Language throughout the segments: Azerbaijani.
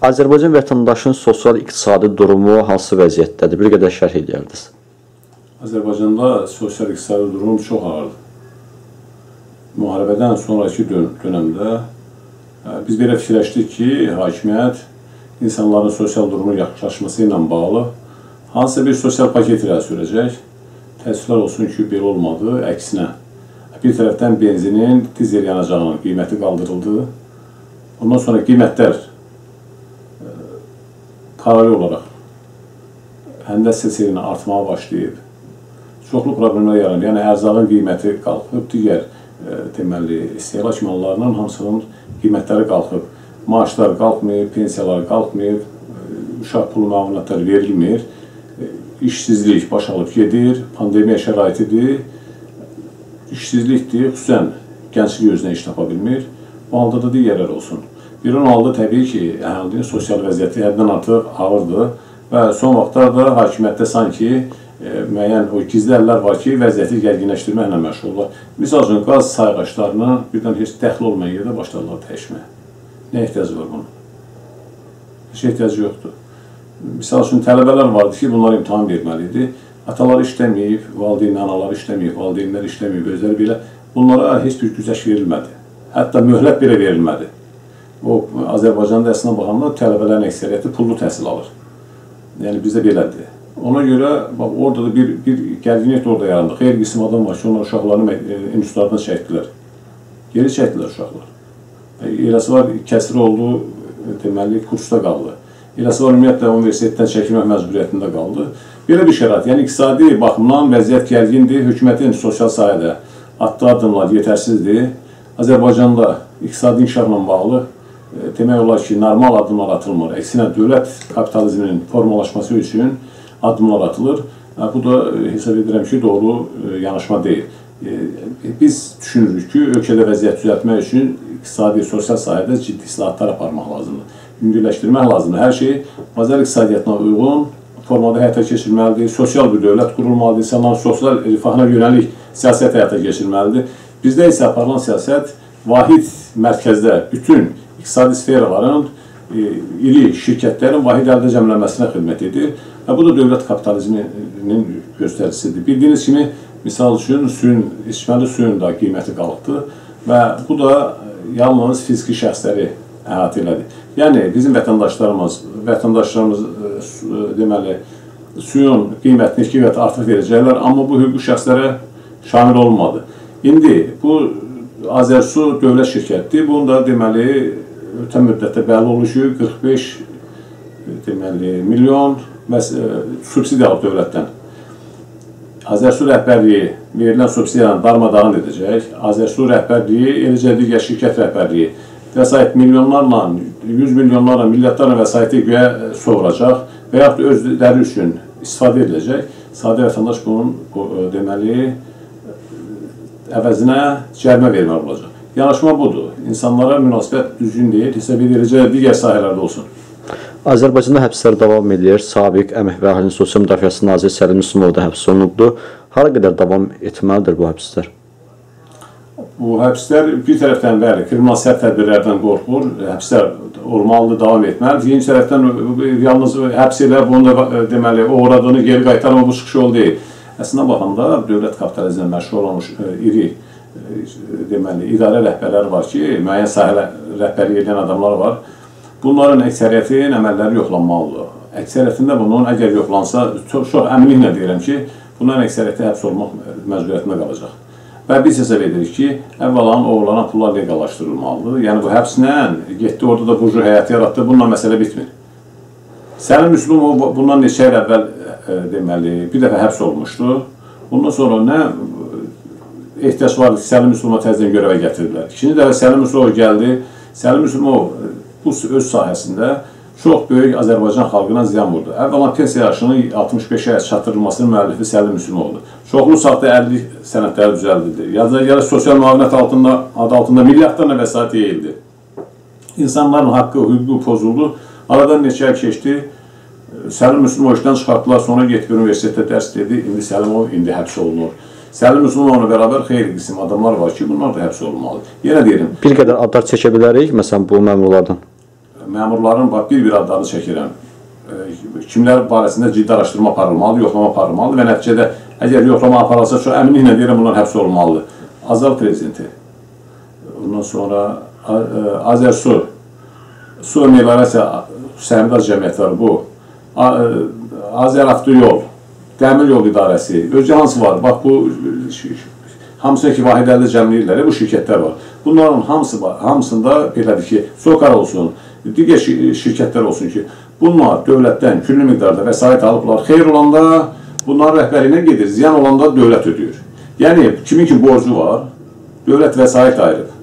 Azərbaycan vətəndaşının sosial-iqtisadi durumu hansı vəziyyətdədir? Bir qədər şərh edərdiniz. Azərbaycanda sosial-iqtisadi durum çox ağırdır. Müharibədən sonraki dön dönəmdə e, biz belə fikirləşdik ki, hakimiyyət insanların sosial durumunun yaxşılaşması ilə bağlı hansısa bir sosial paket irəli sürəcək. Təəssüflər olsun ki, belə olmadı, əksinə. Bir tərəfdən benzinin dizel yanacağının qiyməti qaldırıldı. Ondan sonra qiymətlər paralel olaraq həndəs silsilinə artmağa başlayıb. Çoxlu problemlər yaranır. Yəni ərzağın qiyməti qalxıb, digər e, deməli istehlak mallarının hamısının qiymətləri qalxıb. Maaşlar qalxmayıb, pensiyalar qalxmayıb, e, uşaq pulu müavinətləri verilmir işsizlik baş alıb gedir, pandemiya şəraitidir, işsizlikdir, xüsusən gənclik özünə iş tapa bilmir. Bu halda da digərlər olsun. Onun halda təbii ki, əhalinin sosial vəziyyəti həddən artıq ağırdır və son vaxtlarda hakimiyyətdə sanki e, müəyyən o gizli əllər var ki, vəziyyəti gərginləşdirməklə məşğullar. Misal üçün, qaz sayğaçlarını birdən heç dəxli olmayan yerdə başladılar dəyişməyə. Nə ehtiyac var bunun? Heç ehtiyacı yoxdur. Misal üçün tələbələr vardı ki, bunlar imtahan verməli idi. Atalar işləməyib, valideyn analar işləməyib, valideynlər işləməyib, özləri belə bunlara heç bir güzəşt verilmədi. Hətta möhlət belə verilmədi. O Azərbaycanda əslində baxanda tələbələrin əksəriyyəti pullu təhsil alır. Yəni bizdə belədir. Ona görə bax orada da bir bir gərginlik orada yarandı. Xeyr qism adam var ki, onlar uşaqlarını e, institutlardan çəkdilər. Geri çəkdilər uşaqlar. E, eləsi var, kəsir oldu, e, deməli kursda qaldı. Eləsi var, ümumiyyətlə universitetdən çəkilmək məcburiyyətində qaldı. Belə bir şərait, yəni iqtisadi baxımdan vəziyyət gərgindir, hökumətin sosial sahədə atdığı addımlar yetərsizdir. Azərbaycanda iqtisadi inkişafla bağlı e, demək olar ki, normal addımlar atılmır. Əksinə dövlət kapitalizminin formalaşması üçün addımlar atılır. E, bu da e, hesab edirəm ki, doğru e, yanaşma deyil. Biz düşünürük ki, ölkədə vəziyyət düzəltmək üçün iqtisadi, sosial sahədə ciddi islahatlar aparmaq lazımdır yüngülləşdirmək lazımdır. Hər şey bazar iqtisadiyyatına uyğun formada həyata keçirilməlidir. Sosial bir dövlət qurulmalıdır. İnsanların sosial rifahına yönəlik siyasət həyata keçirilməlidir. Bizdə isə aparılan siyasət vahid mərkəzdə bütün iqtisadi sferaların e, iri şirkətlərin vahid əldə cəmlənməsinə xidmət edir. Və bu da dövlət kapitalizminin göstəricisidir. Bildiyiniz kimi, misal üçün, suyun, içməli suyun da qiyməti qalxdı və bu da yalnız fiziki şəxsləri əhatə elədi. Yəni bizim vətəndaşlarımız, vətəndaşlarımız e, e, deməli suyun qiymətini 2 qat artıq verəcəklər, amma bu hüquqi şəxslərə şamil olmadı. İndi bu Azərsu dövlət şirkətidir. Bunun da deməli ötən müddətdə bəlli olmuş ki, 45 deməli milyon məs subsidiya alıb dövlətdən. Azərsu rəhbərliyi verilən subsidiyanı darmadağın edəcək. Azərsu rəhbərliyi, eləcə digər şirkət rəhbərliyi vəsait milyonlarla, 100 milyonlarla, milyardlarla vəsaiti güya e, soğuracaq və yaxud özləri üçün istifadə ediləcək. Sadə vətəndaş bunun bu, e, deməli əvəzinə cərimə verməli olacaq. Yanaşma budur. İnsanlara münasibət düzgün deyil, hesab ediləcək digər sahələrdə olsun. Azərbaycanda həbslər davam edir. Sabiq Əmək və Əhalinin Sosial Müdafiəsi naziri Səlim Müslümov da həbs olunubdur. Hara qədər davam etməlidir bu həbslər? Bu həbslər bir tərəfdən bəli, kriminal sərt tədbirlərdən qorxur, həbslər olmalıdır, davam etməlidir. Digər tərəfdən yalnız həbs elə bunu da deməli uğradığını geri qaytarma bu çıxış yolu deyil. Əslində baxanda dövlət kapitalizmlə məşğul olmuş iri deməli idarə rəhbərləri var ki, müəyyən sahələ rəhbərlik edən adamlar var. Bunların əksəriyyətinin əməlləri yoxlanmalıdır. Əksəriyyətində bunun əgər yoxlansa, çox, çox əminliklə deyirəm ki, bunların əksəriyyəti həbs olmaq məcburiyyətində qalacaq. Və biz hesab edirik ki, əvvəlan oğurlanan pullar leqallaşdırılmalıdır. Yəni bu həbslə getdi orada da burcu həyatı yaratdı. Bununla məsələ bitmir. Səlim Müslümov bundan neçə il əvvəl e, deməli bir dəfə həbs olmuşdu. Ondan sonra nə ehtiyac vardı Səlim Müslümova təzədən görəvə gətirdilər. İkinci dəfə Səlim Müslümov gəldi. Səlim Müslümov bu öz sahəsində çox böyük Azərbaycan xalqına ziyan vurdu. Əvvəla pensiya yaşının 65-ə çatdırılmasının müəllifi Səlim Müslümovdur. Çoxlu saxta 50 sənədləri düzəldildi. Yazılara sosial müavinət altında adı altında milyardlarla vəsait yeyildi. İnsanların haqqı, hüququ pozuldu. Aradan neçə ay keçdi. Səlim Müslümov işdən çıxartdılar, sonra getdi universitetdə dərs dedi. İndi Səlimov indi həbs olunur. Səlim Müslümovla bərabər xeyli qism adamlar var ki, bunlar da həbs olunmalıdır. Yenə deyirəm. Bir qədər adlar çəkə bilərik, məsələn, bu məmurlardan. məmurların bax bir-bir adlarını çəkirəm. E, kimlər barəsində ciddi araşdırma aparılmalıdır, yoxlama aparılmalıdır və nəticədə əgər yoxlama aparılsa çox əminliklə deyirəm bunlar həbs olunmalıdır. Azər prezidenti. Ondan sonra e, Azərsu Su Meliorasiya Səhmdar Cəmiyyəti var bu. Azər Avtoyol, Dəmir Yol İdarəsi, özü hansı var? Bax bu hamısı ki vahidəli cəmləyirlər, bu şirkətlər var. Bunların hamısı var. Hamısında belədir ki, Sokar olsun, digər şirkətlər olsun ki, bunlar dövlətdən küllü miqdarda vəsait alıblar. Xeyr olanda bunların rəhbərliyinə gedir, ziyan olanda dövlət ödəyir. Yəni, kimin ki borcu var, dövlət vəsait ayırıb.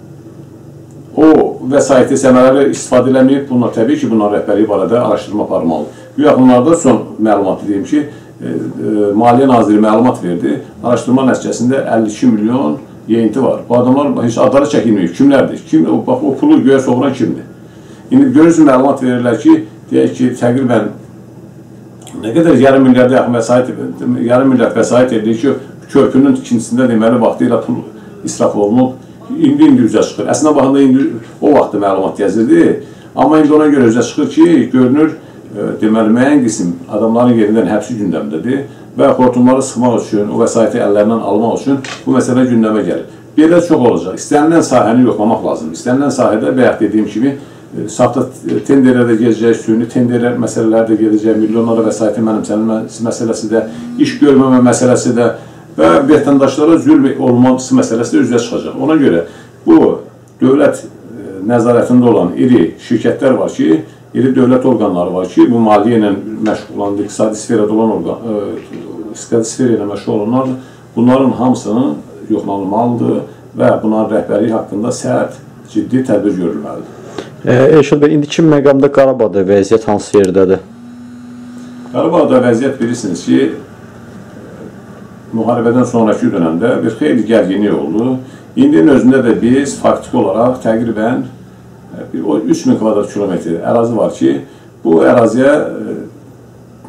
O vəsaiti səmərəli istifadə eləməyib, bunlar təbii ki, bunların rəhbərliyi barədə araşdırma aparmalıdır. Yaxınlarda son məlumatı deyim ki, Maliyyə Naziri məlumat verdi. Araşdırma nəticəsində 52 milyon yeyinti var. Bu adamlar heç adları çəkilməyib. Kimlərdir? Kim, bax, o pulu göyə soğuran kimdir? İndi görürsün məlumat verirlər ki, deyək ki, təqribən nə qədər yarım milyard yaxın vəsait, yarım milyard vəsait edir ki, körpünün ikincisində deməli vaxtı ilə pul israf olunub indi indi üzə çıxır. Əslində baxanda indi o vaxtda məlumat gəzirdi. Amma indi ona görə üzə çıxır ki, görünür, e, deməli, müəyyən qism adamların yerindən həbsi gündəmdədir və xortumları sıxmaq üçün, o vəsaiti əllərindən almaq üçün bu məsələ gündəmə gəlir. Belə çox olacaq. İstənilən sahəni yoxlamaq lazımdır. İstənilən sahədə bayaq dediyim kimi e, saxta tenderlərdə gedəcək, süni tenderlər məsələləri də gedəcək, milyonlara vəsaitin mənimsənilməsi məsələsi də, iş görməmə məsələsi də, və vətəndaşlara zülm olması məsələsi də üzrə çıxacaq. Ona görə bu dövlət e, nəzarətində olan iri şirkətlər var ki, iri dövlət orqanları var ki, bu maliyyə ilə məşğul olan, iqtisadi sferada olan orqan, e, iqtisadi sferə ilə məşğul olanlar bunların hamısını yoxlanılmalıdır və bunların rəhbərliyi haqqında sərt, ciddi tədbir görülməlidir. E, Elşad bəy, indiki məqamda Qarabağda vəziyyət hansı yerdədir? Qarabağda vəziyyət bilirsiniz ki, müharibədən sonraki dönəmdə bir xeyli gərginlik oldu. İndinin özündə də biz faktiki olaraq təqribən 3000 e, kvadrat kilometr ərazi var ki, bu əraziyə e,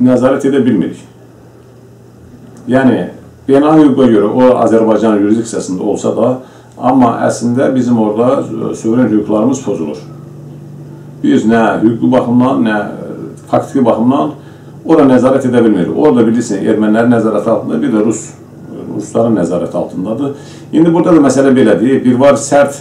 nəzarət edə bilmirik. Yəni, beynəlxalq hüquqa görə o Azərbaycan yurisdiksiyasında olsa da, amma əslində bizim orada e, suveren hüquqlarımız pozulur. Biz nə hüquqi baxımdan, nə faktiki baxımdan Ora nəzarət edə bilmir. Orada bilirsən, ermənilərin nəzarəti altında, bir də Rus Rusların nəzarəti altındadır. İndi burada da məsələ belədir. Bir var sərt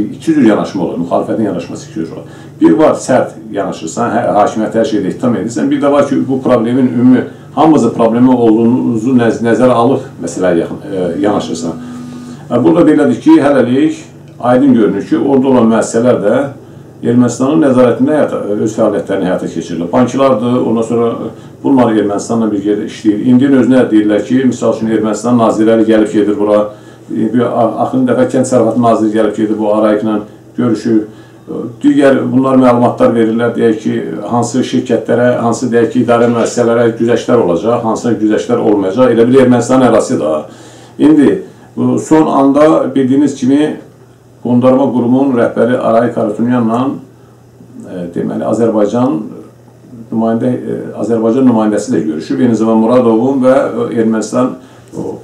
iki cür yanaşma olur. Müxalifətin yanaşması iki cür olur. Bir var sərt yanaşırsan, hə, hakimiyyət hər şeydə ittiham edirsən. Bir də var ki, bu problemin ümumi hamımızın problemi olduğunuzu nəz nəzərə alıb məsələyə yaxın e, yanaşırsan. E, burada belədir ki, hələlik aydın görünür ki, orada olan müəssisələr də Ermənistanın nəzarətində həyata, öz fəaliyyətlərini həyata keçirilir. Banklardır, ondan sonra bunlar Ermənistanla birgə işləyir. İndinin özünə deyirlər ki, misal üçün Ermənistan nazirləri gəlib gedir bura. Axırıncı dəfə Kənd Sərvəti naziri gəlib gedir bu Arayiklə görüşür. Digər bunlar məlumatlar verirlər, deyək ki, hansı şirkətlərə, hansı deyək ki, idarə müəssisələrə güzəştlər olacaq, hansı güzəştlər olmayacaq. Elə bir Ermənistan ərazisi da. İndi son anda bildiyiniz kimi Qondarma qurumun rəhbəri Aray Karatunyanla e, deməli Azərbaycan nümayəndə e, Azərbaycan nümayəndəsi də görüşüb. Eyni zamanda Muradovun və Ermənistan o,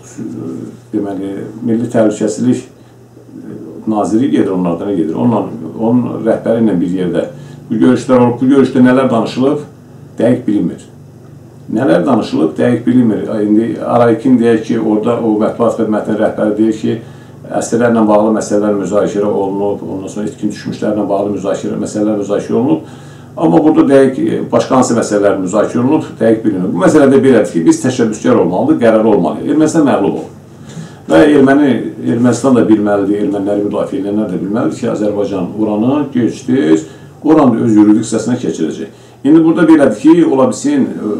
deməli Milli Təhlükəsizlik e, naziri gedir, onlardan gedir. Onunla onun rəhbəri ilə bir yerdə bu görüşlər olub. Bu görüşdə nələr danışılıb dəqiq bilinmir. Nələr danışılıb dəqiq bilinmir. İndi Araykin deyək ki, orada o mətbuat xidmətinin rəhbəri deyir ki, əsirlərlə bağlı məsələlər müzakirə olunub, ondan sonra itkin düşmüşlərlə bağlı müzakirə məsələlər müzakirə olunub. Amma burada dəqiq e, başqa hansı məsələlər müzakirə olunub, dəqiq bilinmir. Bu məsələdə belədir ki, biz təşəbbüskar olmalıdır, qərarlı olmalıyıq. Ermənistan məğlub olur. Və Erməni, Ermənistan da bilməlidir, erməniləri müdafiə edənlər də bilməlidir ki, Azərbaycan Uranı gec-tez, Uran öz yuridikasına keçirəcək. İndi burada belədir ki, ola bilsin, e,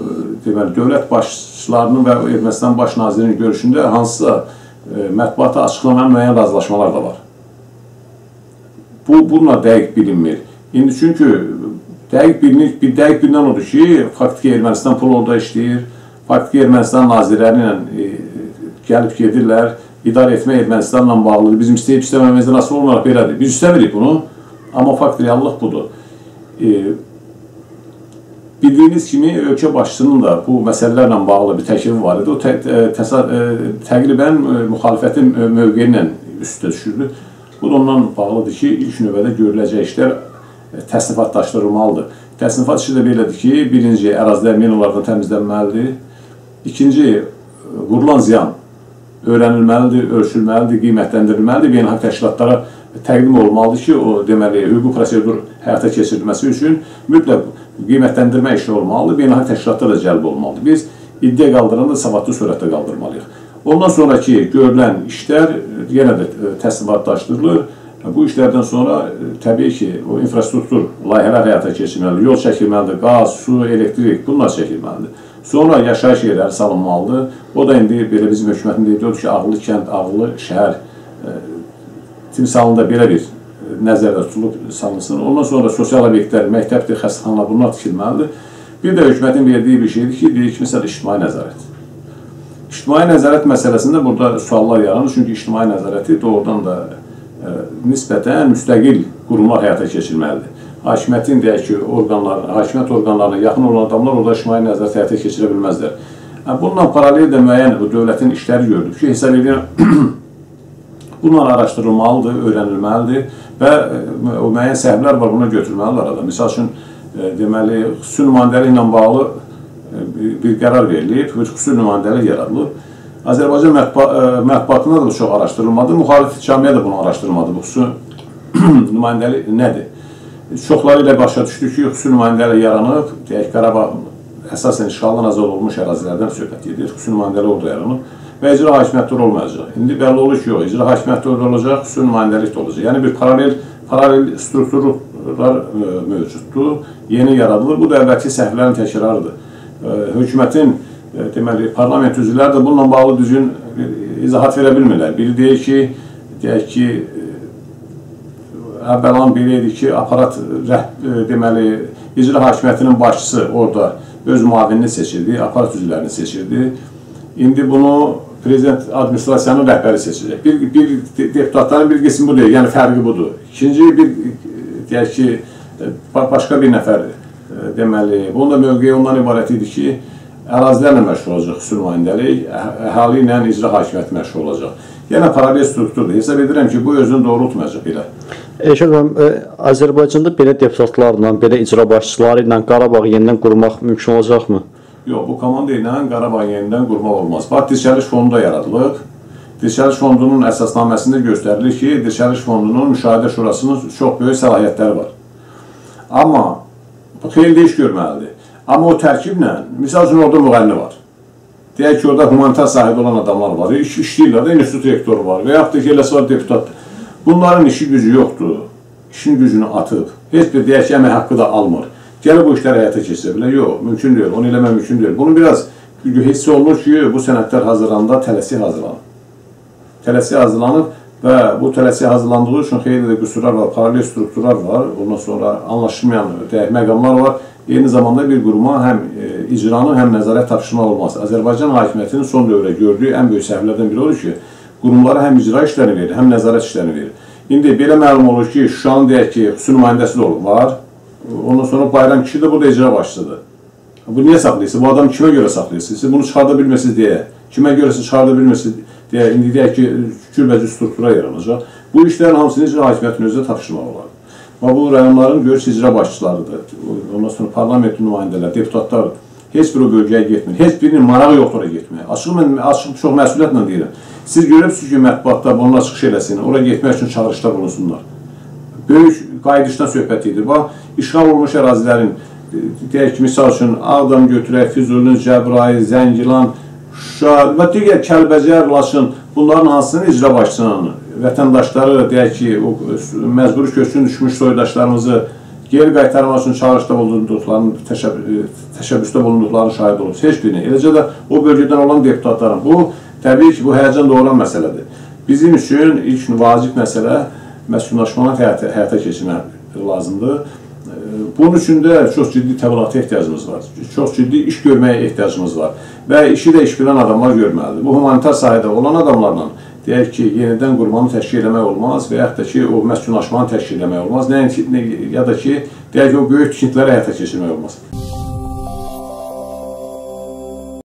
deməli, dövlət başçılarının və Ermənistan baş nazirinin görüşündə hansısa E, mətbuata açıqlanan müəyyən razılaşmalar da var. Bu, bununla dəqiq bilinmir. İndi çünki dəqiq bilinir, bir dəqiq bilinən odur ki, faktiki Ermənistan pul orada işləyir, faktiki Ermənistan nazirləri ilə e, gəlib gedirlər, idarə etmə Ermənistanla bağlıdır. Bizim istəyib istəməmizdən asılı olmayaraq belədir. Biz istəmirik bunu, amma fakt reallıq budur. E, Bildiyiniz kimi ölkə başçısının da bu məsələlərlə bağlı bir təklifi var idi. O tə, tə, e, təqribən e, müxalifətin mövqeyi ilə üstə düşürdü. Bu da ondan bağlıdır ki, ilk növbədə görüləcək işlər təsnifatlaşdırılmalıdır. Təsnifat işi də belədir ki, birinci ərazilər minalardan təmizlənməlidir. İkinci vurulan ziyan öyrənilməlidir, ölçülməlidir, qiymətləndirilməlidir, beynəlxalq təşkilatlara təqdim olmalıdır ki, o deməli hüquqi prosedur həyata keçirilməsi üçün mütləq qiymətləndirmə işi olmalıdır, beynəlxalq təşkilatlar da cəlb olmalıdır. Biz iddia qaldıranda savadlı sürətdə qaldırmalıyıq. Ondan sonraki görülən işlər yenə də təsnifatlaşdırılır. Bu işlərdən sonra e, təbii ki, o infrastruktur layihələr həyata keçirilməlidir. Yol çəkilməlidir, qaz, su, elektrik, bunlar çəkilməlidir. Sonra yaşayış yerləri salınmalıdır. O da indi belə bizim hökumətin dediyi odur ki, ağlı kənd, ağlı şəhər e, timsalında belə bir e, nəzərdə tutulub salınsın. Ondan sonra sosial obyektlər, məktəbdir, xəstəxanalar bunlar tikilməlidir. Bir də hökumətin verdiyi bir şeydir ki, deyir ki, məsəl ictimai nəzarət. İctimai nəzarət məsələsində burada suallar yaranır, çünki ictimai nəzarəti doğrudan da nisbətən müstəqil qurumlar həyata keçirməlidir. Hakimiyyətin deyək ki, orqanları, hakimiyyət orqanlarına yaxın olan adamlar orada ictimai nəzarət həyata keçirə bilməzlər. Bununla paralel də müəyyən bu dövlətin işləri gördük ki, hesab edirəm bunlar araşdırılmalıdır, öyrənilməlidir və o müəyyən səhvlər var, buna götürməlidir arada. Misal üçün, deməli, xüsusi nümayəndəlik ilə bağlı bir qərar verilib, xüsusi nümayəndəlik yaradılıb Azərbaycan mətbua e, mətbuatında da çox araşdırılmadı. Müxalif cəmiyyət də bunu araşdırmadı. Bu xüsusi nümayəndəlik nədir? Çoxları ilə başa düşdük ki, xüsusi nümayəndəlik yaranıb, deyək Qarabağ əsasən işğaldan azad olmuş ərazilərdən söhbət edir. Xüsusi nümayəndəlik orada yaranıb və icra hakimiyyətləri olmayacaq. İndi bəlli olur ki, yox, icra hakimiyyətləri orada olacaq, xüsusi nümayəndəlik də olacaq. Yəni bir paralel paralel strukturlar e, mövcuddur, yeni yaradılır. Bu da əvvəlki səhvlərin təkrarıdır. E, hökumətin E, deməli, parlament üzvləri də bununla bağlı düzgün izahat verə bilmirlər. Biri deyir ki, deyək ki, əvvəlan biri idi ki, aparat rəh, e, deməli, icra hakimiyyətinin başçısı orada öz müavinini seçirdi, aparat üzvlərini seçirdi. İndi bunu prezident administrasiyanın rəhbəri seçəcək. Bir, bir deputatların bir qismi bu deyil, yəni fərqi budur. İkinci bir, deyək ki, başqa bir nəfər deməli, bunun da mövqeyi ondan ibarət idi ki, ərazilərlə məşğul olacaq xüsusi nümayəndəlik, əhali ilə icra hakimiyyəti məşğul olacaq. Yenə paralel strukturdur. Hesab edirəm ki, bu özünü doğrultmayacaq belə. Müəllim, e, Azərbaycanda belə deputatlarla, belə icra başçıları ilə Qarabağı yenidən qurmaq mümkün olacaqmı? Yox, bu komanda ilə Qarabağı yenidən qurmaq olmaz. Bax, Dirçəliş fondu da yaradılıb. Dirçəliş fondunun əsasnaməsində göstərilir ki, Dirçəliş fondunun müşahidə şurasının çox böyük səlahiyyətləri var. Amma xeyli iş görməlidir. Amma o tərkiblə, misal üçün orada müğənni var. Deyək ki, orada humanitar sahibi olan adamlar var, iş, işləyirlər institut rektoru var və yaxud da ki, eləsi var deputat. Bunların işi gücü yoxdur, işin gücünü atıb, heç bir deyək ki, əmək haqqı da almır. Gəlir bu işləri həyata keçirə bilər? Yox, mümkün deyil, onu eləmək mümkün deyil. Bunu biraz hiss olunur ki, bu sənədlər hazırlananda tələsi hazırlanır. Tələsi hazırlanıb və bu tələsi hazırlandığı üçün xeyli də qüsurlar var, paralel strukturlar var, ondan sonra anlaşılmayan deyək, məqamlar var eyni zamanda bir quruma həm e, icranı, həm nəzarət tapşırmaq olmaz. Azərbaycan hakimiyyətinin son dövrdə gördüyü ən böyük səhvlərdən biri odur ki, qurumlara həm icra işlərini verir, həm nəzarət işlərini verir. İndi belə məlum olur ki, Şuşanın deyək ki, xüsusi nümayəndəsi də olub, var. Ondan sonra Bayram kişi də burada icra başçısıdır. Bu niyə saxlayırsınız? Bu adam kimə görə saxlayırsınız? Siz bunu çıxarda bilmirsiniz deyə. Kimə görə siz çıxarda bilmirsiniz deyə. İndi deyək ki, cürbəcür struktura yaranacaq. Bu işlərin hamısını icra hakimiyyətinin özünə tapşırmaq olar. Və bu rayonların böyük icra başçılarıdır. Ondan sonra parlament nümayəndələr, deputatlar heç bir o bölgəyə getmir. Heç birinin marağı yoxdur oraya getməyə. Açıq mən açıq çox məsuliyyətlə deyirəm. Siz görürsüz ki, mətbuatda bunlar çıxış eləsin, oraya getmək üçün çağırışlar bulunsunlar. Böyük qayıdışdan söhbət edir. Bax, işğal olmuş ərazilərin deyək ki, misal üçün Ağdam götürək, Füzulun, Cəbrayıl, Zəngilan, Şuşa və digər Kəlbəcər, Laçın bunların hansının icra başçısının vətəndaşları deyək ki, o məcburi köçkün düşmüş soydaşlarımızı geri qaytarmaq üçün çağırışda bulunduqlarını, təşəbbüsdə bulunduqlarını şahid olub. Heç birini. Eləcə də o bölgədən olan deputatların. Bu, təbii ki, bu həyəcan doğuran məsələdir. Bizim üçün ilk vacib məsələ məskunlaşmanı həyata, həyata keçirmək lazımdır. Bunun üçün də çox ciddi təbliğata ehtiyacımız var. Çox ciddi iş görməyə ehtiyacımız var. Və işi də iş bilən adamlar görməlidir. Bu humanitar sahədə olan adamlarla deyək ki, yenidən qurmanı təşkil eləmək olmaz və yaxud da ki, o məskunlaşmanı təşkil eləmək olmaz, nəinki, ya da ki, deyək ki, o böyük tikintiləri həyata keçirmək olmaz.